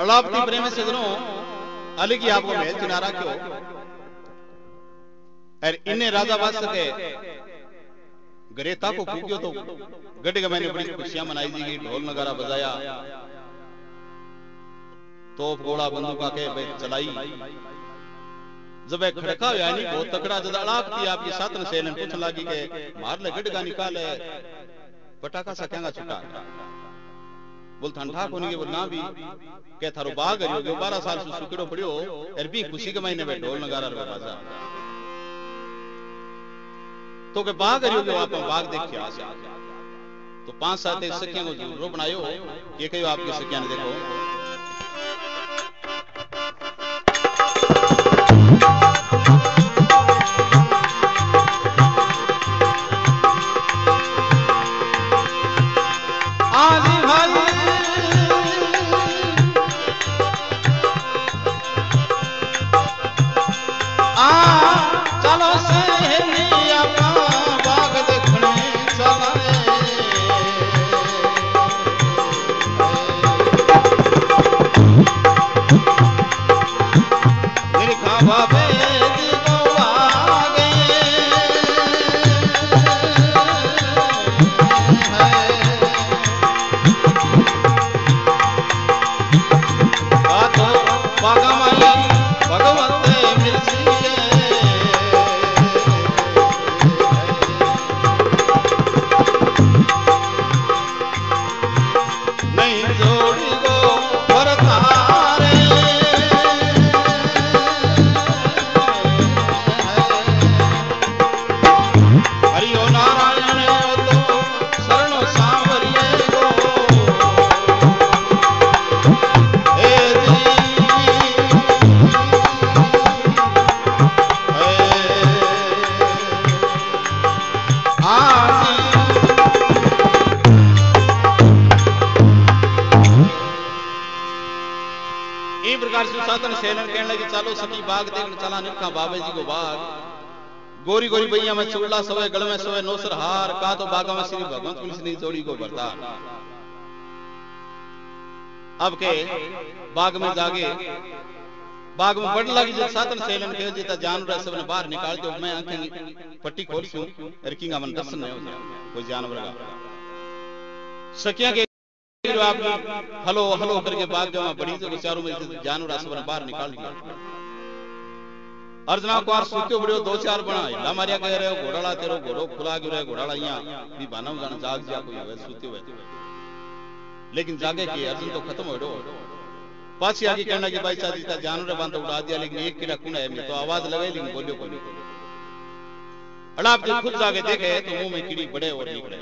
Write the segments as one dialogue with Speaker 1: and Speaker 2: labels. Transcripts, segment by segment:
Speaker 1: अलापति प्रेम से दोनों अलग ही आपको महल किनारा क्यों और इन्हें राजा बास सके गरेता को फूकियो तो गड्ढे मैंने बड़ी खुशियाँ मनाई जी ढोल नगारा बजाया। तोप गोला बंदूक आके चलाई। जब एक खड़का हुआ नहीं बहुत तकड़ा जब अड़ापती आपकी सातन सेलन पूछ लगी के मार ले गडगा निकाले पटाखा सा कहंगा छुटा। बोल थान ठाक होने के बोल ना भी। के थारो बाग करियो के 12 साल से सुकड़ो पड़ियो और भी खुशी के महीने में ढोल नगारा रो बाजा। तो के बाग करियो के आप बाग देख तो पाँच सात एक सखियाँ को ज़रूर बनायो ये कहियो आपकी सखियाँ ने देखो। 我干嘛了。गोरी गोरी भैया में चुड़ला सोए गल में सोए नौसर हार, का तो बागा में श्री भगवंत नहीं जोड़ी को भरता अब के बाग में जागे, बाग में बढ़ लगी जब सातन सेलन के जीता जानवर सबने बाहर निकाल दो, मैं आँखें पट्टी खोल क्यों रखीगा मन दर्शन नहीं हो कोई जानवर का। सकिया के आप हलो हलो करके बाग जमा बड़ी तो चारों में जानवर सबने बाहर निकाल दिया। अर्जना कुमार सुत्यो बड़ो दो चार बना, हिला मारिया कह रहे हो, घोड़ाला तेरो, घोड़ो खुला गिरो है घोड़ाला यहाँ, भी बानव जान जाग जिया कोई हवे, सुत्यो है लेकिन जागे के अर्जुन तो खत्म हो गयो पाछी आगे कहना कि भाई चाची ता जानवर बाँध उड़ा दिया, लेकिन एक कीड़ा कुना है तो आवाज़ लगाई, लेकिन बोलियो कोनी अड़ाप जी खुद जाके देखे तो मुँह में कीड़ी बड़े और निकले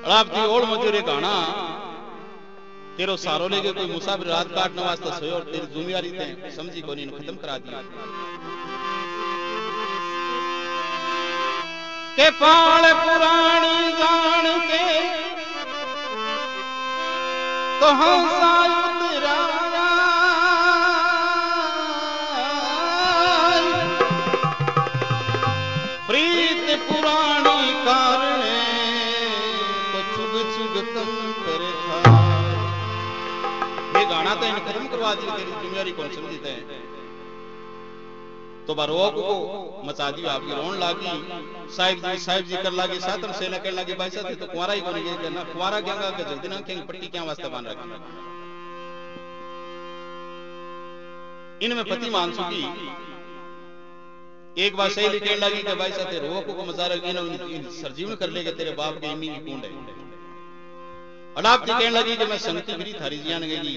Speaker 1: जी और मजूरे गाना तेरो सारो लेके कोई मुसाफिर रात काटने वास्ते सोयो और तेरी ज़िम्मेदारी थे समझी कोनी ने खत्म करा दिया। के पाल पुरानी जान के तो हंसा उतराया प्रीत ये गाना तो इन खत्म करवा दी, तेरी ज़िम्मेदारी कौन समझते हैं तो बरोक को मचा दी आपकी रोन लागी, साहिब जी साहिब जी कर लागी सातम सेना कर लागी, भाई साहब तो कुंवारा ही कोनी ये ना? कुंवारा गंगा के जल्दी ना के पट्टी क्या वास्ते बाँध रखी? इनमें पति मान चुकी। एक बार सही लिखने लगी कि भाई साहब रोक को मज़ा रखी सरजीवन कर लेगा, तेरे बाप के इमी की कुंड है। अडाप जी कहने लगी कि मैं संगति गिरी, थारी जियान गई।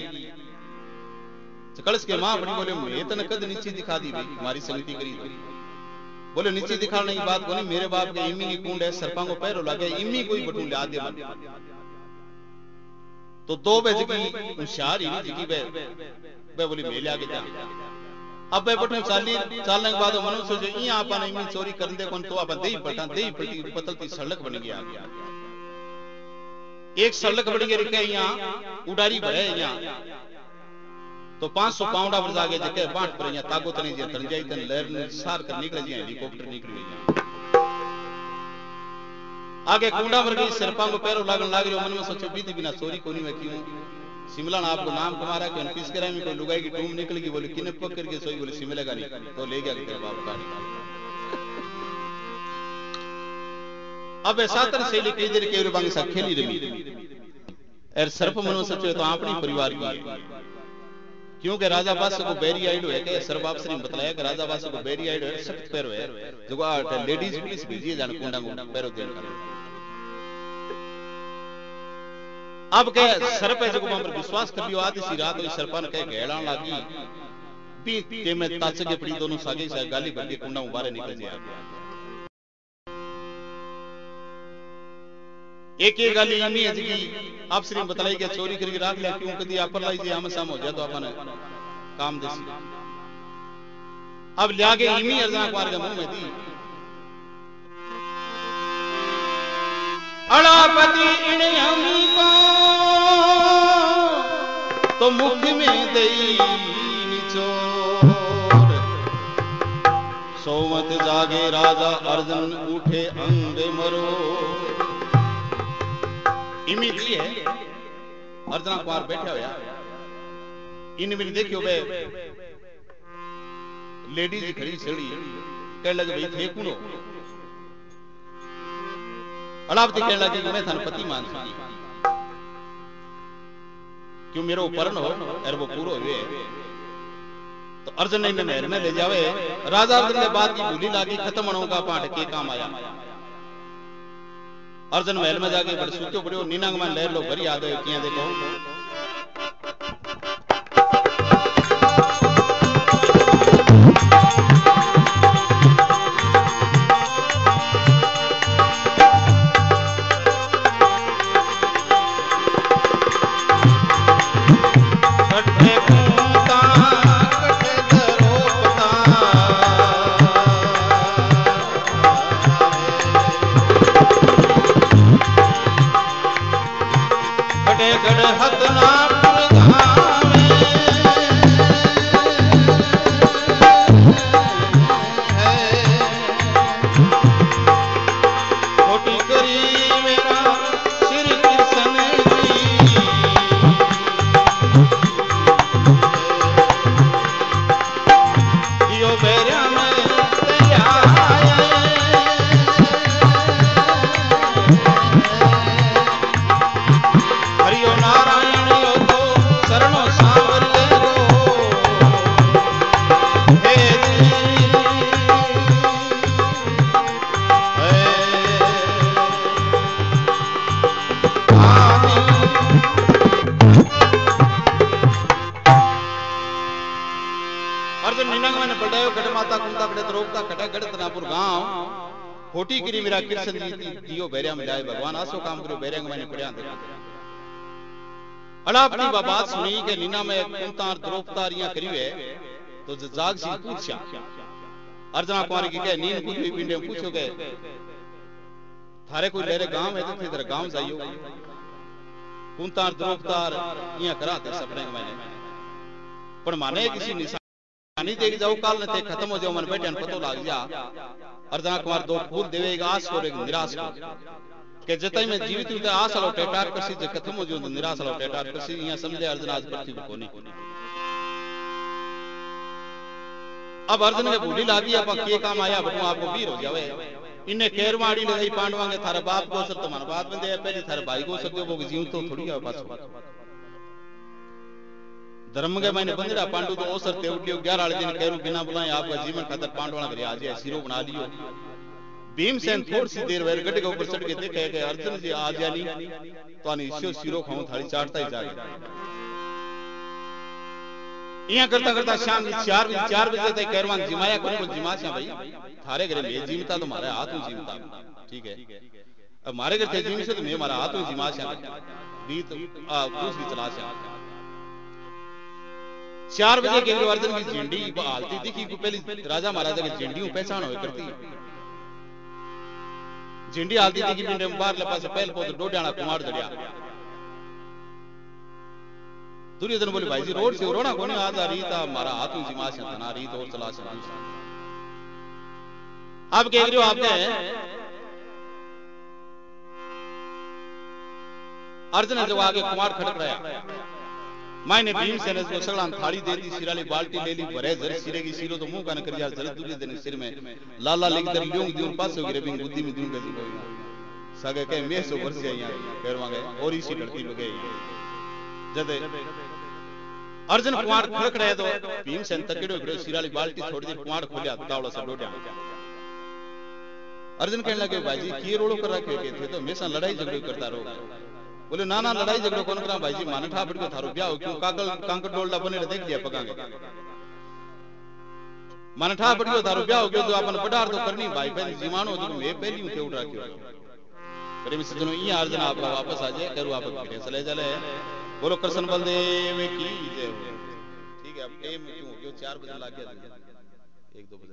Speaker 1: कलश के माँ बड़ी बोले मैं तो कद नीचे दिखा दी भाई हमारी संगति करी तो। बोले, नीचे दिखाने की बात बोली मेरे बाप के इमी की कुंड है, सरपा को पैरों लगे इमी कोई बटून ले आदे बन। तो दो बजे की होशियार ही जी की बे। बे बोली, मेले आगे जा। अब बे बटून चाली, चालने के बाद मनु सोचो यहाँ अपन इमी चोरी कर दे कौन तो अपन दे बटा दे पटी पतलती सड़क बन गया। एक सड़क बन गई रिके यहाँ उडारी भरे यहाँ तो 500 पाउंड पर जागे जके बाट पर यहाँ ताकत नहीं जे तन जाई तन लहर ने सार कर निकले जी हेलीकॉप्टर निकली यहाँ आगे कुंडा पर गई सिरपा को पैरों लागन लाग रही मन में सोचो बीती बिना चोरी कोनी में क्यों? शिमला ना आपको नाम कमारा कि पीस कराए में कोई लुगाई की टूम निकलेगी बोले किने पक करके सोई बोले शिमलेगा नहीं तो ले गया तेरे बाप का अब ऐसा तर से कई देर के बांग सा खेली रही? एर सर्प मनो सचो तो अपनी परिवार की। क्योंकि राजा बास को बेरी आइड है के आप ने बताया कि राजा बास को बेरी आइड है, सख्त पैर है। जो लेडीज़ पुलिस भेजिए जान, कुंडा पैरो देन कर। अब के सर पे जगो पर विश्वास कर लियो आदि सी रात सरपन के घेड़ा लागी। पी, के में ताच के पड़ी दोनों सागे से गाली भर कुंडा बाहर निकल जाए एक एक गाली इमी है जी आप श्री बतलाई के चोरी करके राख लिया, क्यों? कदी आप लाई जी हम साम हो जाए तो अपन काम दे अब लिया के इमी अर्जना कुमार के मुँह में दी। अड़ापति इन हमी को तो मुख में दई निचोर सोमत जागे राजा अर्जुन, उठे अंग मरो दी है। अर्जना कुमार इन देखियो बे। लेडीज़ खड़ी छड़ी कह लगे भाई कि मैं पति मान सकी क्यों मेरो हो वो पूरो हुए तो अर्जुन ने में ले जावे। राजा ने बात की भूली लागी खत्म होगा पाठ के काम आया। अर्जुन महल में जाके बड़े सूत्यो पड़े नीनांग में लहर लो भरी याद है किया देखो। खोटी गिरी मेरा कृष्ण जी दियो बैरिया में जाए भगवान, आसो काम करो, बैरिया मैंने पढ़िया देखा। अलापनी बात सुनी के नीना में कुंतार द्रौपदारियाँ करी है तो जाग सी पूछा अर्जना कुमारी की कहे, नींद पूछी पिंडे पूछो गए थारे कोई लेरे गाँव है तो तेरे गाँव जाइयो। कुंतार द्रौपदार इया कराते सपने मैंने। पर माने किसी देख जाओ काल ने ते खत्म हो जाओ मन बैठे पतो लाग जा। अर्जना कुमार दो फूल देवेगा, आस और एक निराश को के जतई में जीवित हुते आस लो टेटार करसी जे खत्म हो जो निराश लो टेटार करसी यहाँ समझे अर्जुन आज पृथ्वी को नहीं अब अर्जुन के भूली लागी अब के काम आया बटू आपको वीर हो जावे। इन्ने केर माड़ी लगाई पांडवा के थारे बाप को सर तुम्हारा बात बंदे, पहले थारे भाई को सर वो जीव तो थोड़ी है पास धर्म के मैंने बंदरा पांडु तो ओसर ते उठियो 11 दिन कहरो बिना बुलाए, आपका जीवन खातर पांडवा करे आज सिरो बना लियो भीमसेन थोड़ी सी देर वेर के ऊपर चढ़ के देखे कि अर्जुन जी, आज यानी तो आनी इसे सिरो खाऊं, थाली चाटता ही जाए इया करता करता शाम 4 बजे 4 बजे तक कैरवान जिमाया कोई को जिमा से भाई? थारे घरे में जीवता तो मारे हाथ में जीवता ठीक है। अब मारे घर थे जीव से तो मैं मारा हाथ में जिमा से बीत, आ, दूसरी चला से चार बजे के अर्जुन की झंडी बहालती दिखी को पहले राजा महाराजा की झंडियों पहचान हो करती। झंडी हालती दिखी, पिंडे बाहर ले पास पहले पोत डोडाना कुमार जड़िया। दुर्योधन बोले, भाई जी, रोड से रोना कोने आज आ रही था हमारा हाथ में जिमा से तना रही तो चला से आप कह रहे हो आपने अर्जुन जब आगे कुमार खड़क रहा मायने भीम से ने सगड़ा थाली दे दी सिराली बाल्टी ले ली भरे जर सिरे की सिरो तो मुँह का न कर यार जर दूरी देने सिर में। लाला लिख दर ल्योंग दियो पास हो गिरे बिन बुद्धि में दूँ के दी सगे के मैं सो वर्ष यहाँ कहवा गए और इसी लड़की लगे जदे अर्जुन कुमार खड़खड़े तो भीम से तकड़ो खड़ो सिराली बाल्टी छोड़ दी कुमार खोलिया तावड़ा से डोड्या अर्जुन कहने लगे, भाई जी की रोड़ो कर रखे थे तो हमेशा लड़ाई झगड़ो करता रहो। बोले, ना ना, लड़ाई झगड़ो कौन करा भाई जी? माने ठा पड़ थारो। ब्याह हो, क्यों? काकल, कांकड़ डोलडा बने देख दिया पकांगे माने ठा पड़ थारो। ब्याह हो गयो तो अपन पडार तो करनी भाई? पहली जीवानो जो मैं, पहली हूँ। के उठ रखियो प्रेमी सज्जनों ई अर्जुन आप वापस आ जाए, करू आप चले चले। बोलो, कृष्ण बलदेव की जय हो। ठीक है, अब टाइम क्यों हो? गयो 4 बजे लग गया एक दो बजे